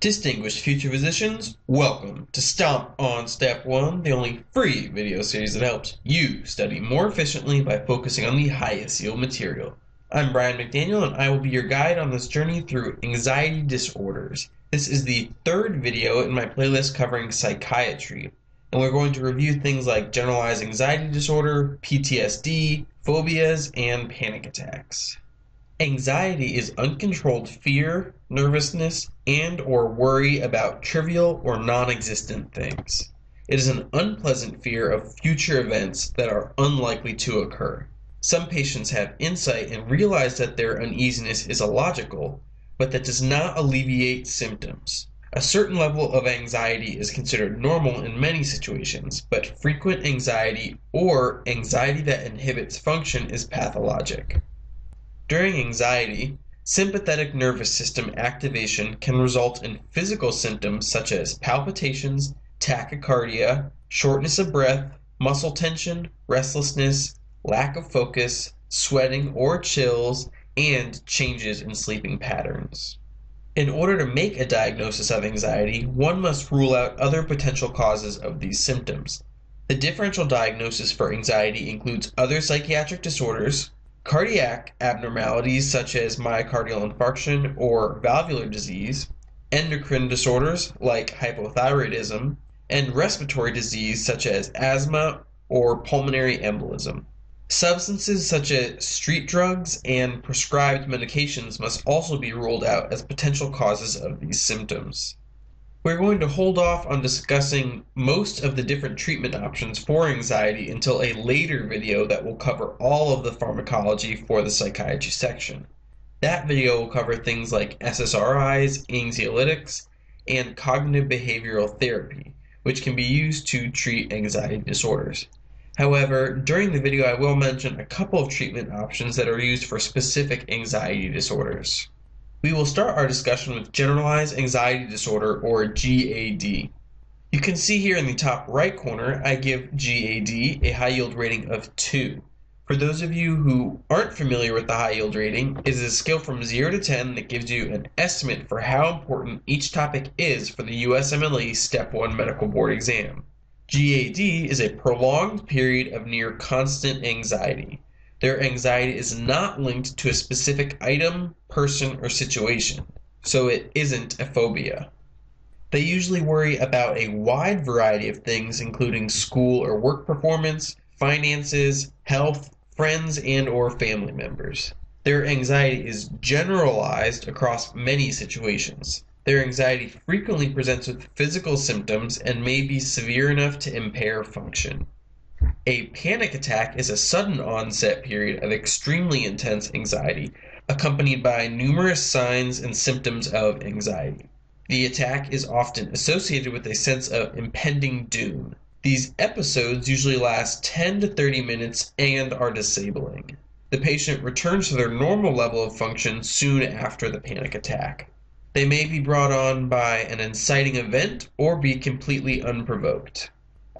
Distinguished future physicians, welcome to Stomp on Step 1, the only free video series that helps you study more efficiently by focusing on the highest yield material. I'm Brian McDaniel and I will be your guide on this journey through anxiety disorders. This is the third video in my playlist covering psychiatry, and we're going to review things like generalized anxiety disorder, PTSD, phobias, and panic attacks. Anxiety is uncontrolled fear, nervousness, and or worry about trivial or non-existent things. It is an unpleasant fear of future events that are unlikely to occur. Some patients have insight and realize that their uneasiness is illogical, but that does not alleviate symptoms. A certain level of anxiety is considered normal in many situations, but frequent anxiety or anxiety that inhibits function is pathologic. During anxiety, sympathetic nervous system activation can result in physical symptoms such as palpitations, tachycardia, shortness of breath, muscle tension, restlessness, lack of focus, sweating or chills, and changes in sleeping patterns. In order to make a diagnosis of anxiety, one must rule out other potential causes of these symptoms. The differential diagnosis for anxiety includes other psychiatric disorders, cardiac abnormalities such as myocardial infarction or valvular disease, endocrine disorders like hyperthyroidism, and respiratory disease such as asthma or pulmonary embolism. Substances such as street drugs and prescribed medications must also be ruled out as potential causes of these symptoms. We're going to hold off on discussing most of the different treatment options for anxiety until a later video that will cover all of the pharmacology for the psychiatry section. That video will cover things like SSRIs, anxiolytics, and cognitive behavioral therapy, which can be used to treat anxiety disorders. However, during the video I will mention a couple of treatment options that are used for specific anxiety disorders. We will start our discussion with generalized anxiety disorder or GAD. You can see here in the top right corner I give GAD a high yield rating of 2. For those of you who aren't familiar with the high yield rating, it is a scale from 0 to 10 that gives you an estimate for how important each topic is for the USMLE Step 1 Medical Board exam. GAD is a prolonged period of near constant anxiety. Their anxiety is not linked to a specific item, person, or situation, so it isn't a phobia. They usually worry about a wide variety of things including school or work performance, finances, health, friends, and or family members. Their anxiety is generalized across many situations. Their anxiety frequently presents with physical symptoms and may be severe enough to impair function. A panic attack is a sudden onset period of extremely intense anxiety, accompanied by numerous signs and symptoms of anxiety. The attack is often associated with a sense of impending doom. These episodes usually last 10 to 30 minutes and are disabling. The patient returns to their normal level of function soon after the panic attack. They may be brought on by an inciting event or be completely unprovoked.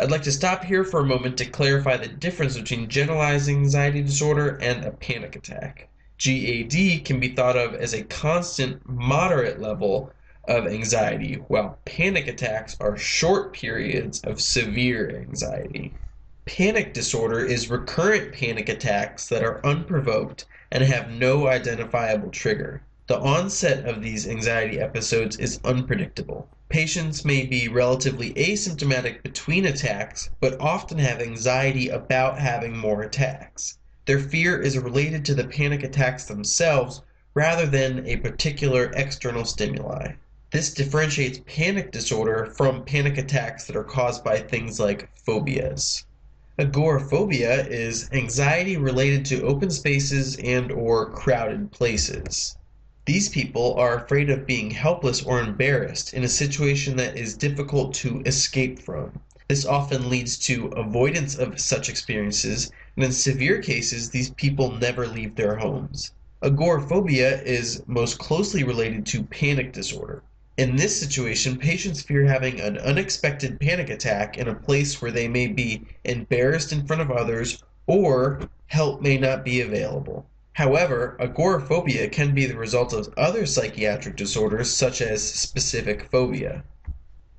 I'd like to stop here for a moment to clarify the difference between generalized anxiety disorder and a panic attack. GAD can be thought of as a constant, moderate level of anxiety, while panic attacks are short periods of severe anxiety. Panic disorder is recurrent panic attacks that are unprovoked and have no identifiable trigger. The onset of these anxiety episodes is unpredictable. Patients may be relatively asymptomatic between attacks, but often have anxiety about having more attacks. Their fear is related to the panic attacks themselves rather than a particular external stimuli. This differentiates panic disorder from panic attacks that are caused by things like phobias. Agoraphobia is anxiety related to open spaces and or crowded places. These people are afraid of being helpless or embarrassed in a situation that is difficult to escape from. This often leads to avoidance of such experiences, and in severe cases, these people never leave their homes. Agoraphobia is most closely related to panic disorder. In this situation, patients fear having an unexpected panic attack in a place where they may be embarrassed in front of others or help may not be available. However, agoraphobia can be the result of other psychiatric disorders such as specific phobia.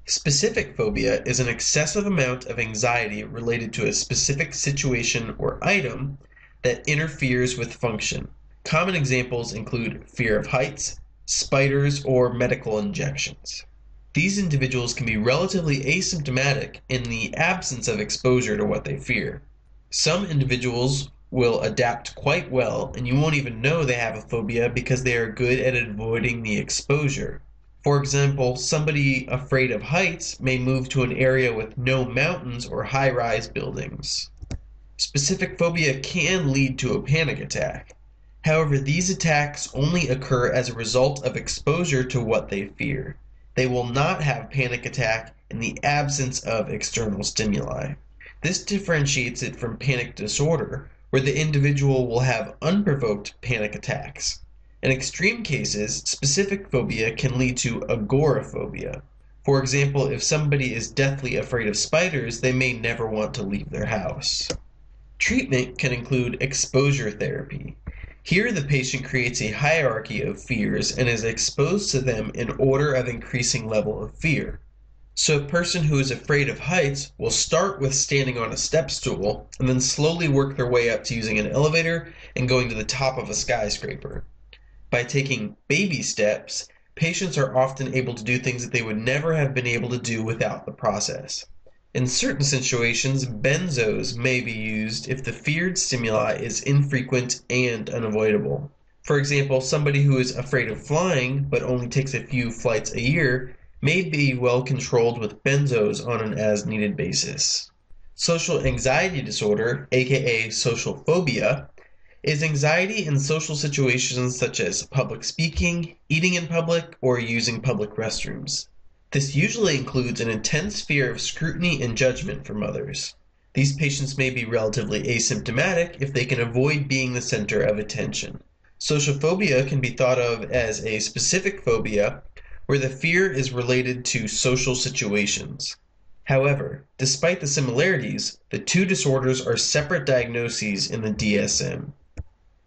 Specific phobia is an excessive amount of anxiety related to a specific situation or item that interferes with function. Common examples include fear of heights, spiders, or medical injections. These individuals can be relatively asymptomatic in the absence of exposure to what they fear. Some individuals will adapt quite well and you won't even know they have a phobia because they are good at avoiding the exposure. For example, somebody afraid of heights may move to an area with no mountains or high rise buildings. Specific phobia can lead to a panic attack. However, these attacks only occur as a result of exposure to what they fear. They will not have panic attack in the absence of external stimuli. This differentiates it from panic disorder, where the individual will have unprovoked panic attacks. In extreme cases, specific phobia can lead to agoraphobia. For example, if somebody is deathly afraid of spiders, they may never want to leave their house. Treatment can include exposure therapy. Here, the patient creates a hierarchy of fears and is exposed to them in order of increasing level of fear. So a person who is afraid of heights will start with standing on a step stool and then slowly work their way up to using an elevator and going to the top of a skyscraper. By taking baby steps, patients are often able to do things that they would never have been able to do without the process. In certain situations, benzos may be used if the feared stimuli is infrequent and unavoidable. For example, somebody who is afraid of flying but only takes a few flights a year may be well controlled with benzos on an as needed basis. Social anxiety disorder, aka social phobia, is anxiety in social situations such as public speaking, eating in public, or using public restrooms. This usually includes an intense fear of scrutiny and judgment from others. These patients may be relatively asymptomatic if they can avoid being the center of attention. Social phobia can be thought of as a specific phobia where the fear is related to social situations. However, despite the similarities, the two disorders are separate diagnoses in the DSM.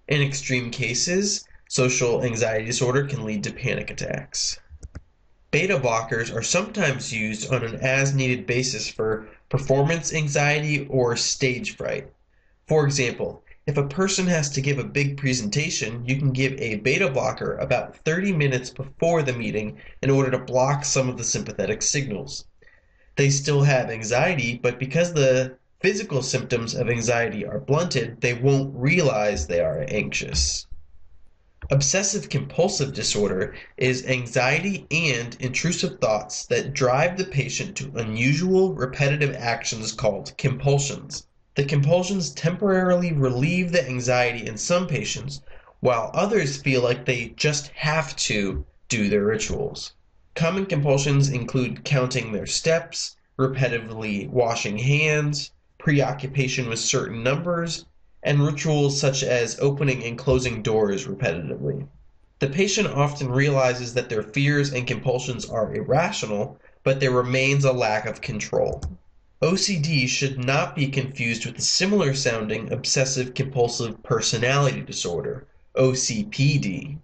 In extreme cases, social anxiety disorder can lead to panic attacks. Beta blockers are sometimes used on an as needed basis for performance anxiety or stage fright. For example, if a person has to give a big presentation, you can give a beta blocker about 30 minutes before the meeting in order to block some of the sympathetic signals. They still have anxiety, but because the physical symptoms of anxiety are blunted, they won't realize they are anxious. Obsessive compulsive disorder is anxiety and intrusive thoughts that drive the patient to unusual repetitive actions called compulsions. The compulsions temporarily relieve the anxiety in some patients, while others feel like they just have to do their rituals. Common compulsions include counting their steps, repetitively washing hands, preoccupation with certain numbers, and rituals such as opening and closing doors repetitively. The patient often realizes that their fears and compulsions are irrational, but there remains a lack of control. OCD should not be confused with the similar sounding obsessive compulsive personality disorder, OCPD.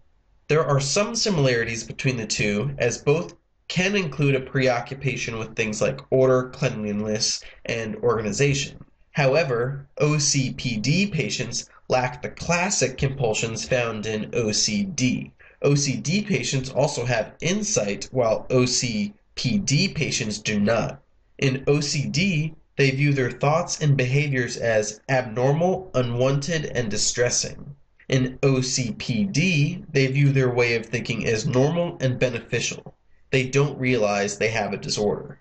There are some similarities between the two, as both can include a preoccupation with things like order, cleanliness, and organization. However, OCPD patients lack the classic compulsions found in OCD. OCD patients also have insight, while OCPD patients do not. In OCD, they view their thoughts and behaviors as abnormal, unwanted, and distressing. In OCPD, they view their way of thinking as normal and beneficial. They don't realize they have a disorder.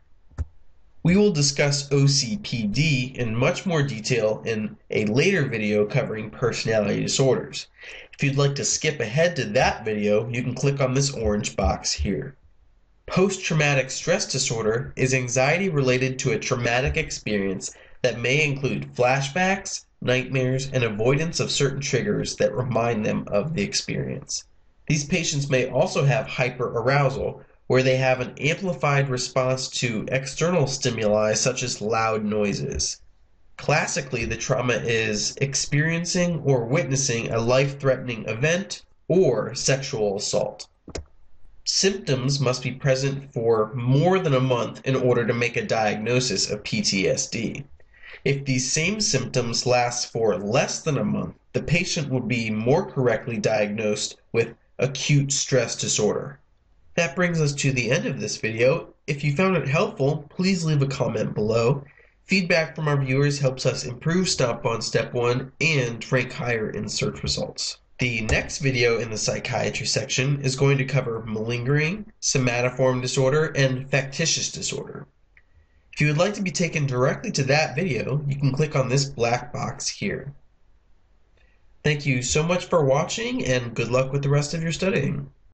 We will discuss OCPD in much more detail in a later video covering personality disorders. If you'd like to skip ahead to that video, you can click on this orange box here. Post traumatic stress disorder is anxiety related to a traumatic experience that may include flashbacks, nightmares, and avoidance of certain triggers that remind them of the experience. These patients may also have hyperarousal, where they have an amplified response to external stimuli such as loud noises. Classically, the trauma is experiencing or witnessing a life threatening event or sexual assault. Symptoms must be present for more than a month in order to make a diagnosis of PTSD. If these same symptoms last for less than a month, the patient would be more correctly diagnosed with acute stress disorder. That brings us to the end of this video. If you found it helpful, please leave a comment below. Feedback from our viewers helps us improve Stomp on Step 1 and rank higher in search results. The next video in the psychiatry section is going to cover malingering, somatoform disorder, and factitious disorder. If you would like to be taken directly to that video, you can click on this black box here. Thank you so much for watching and good luck with the rest of your studying.